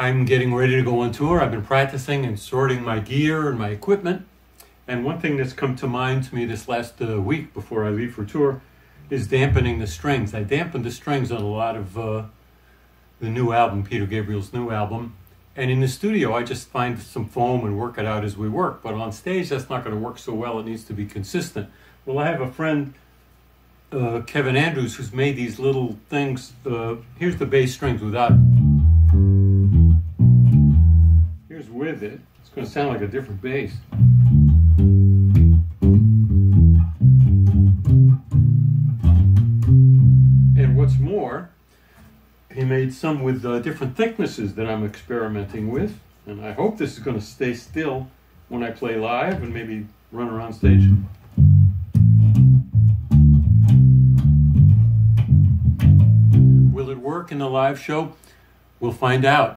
I'm getting ready to go on tour. I've been practicing and sorting my gear and my equipment. And one thing that's come to mind to me this last uh, week before I leave for tour is dampening the strings. I dampened the strings on a lot of uh, the new album, Peter Gabriel's new album. And in the studio, I just find some foam and work it out as we work. But on stage, that's not going to work so well. It needs to be consistent. Well, I have a friend, uh, Kevin Andrews, who's made these little things. Uh, here's the bass strings without. With it. It's going to sound like a different bass. And what's more, he made some with uh, different thicknesses that I'm experimenting with. And I hope this is going to stay still when I play live and maybe run around stage. Will it work in the live show? We'll find out.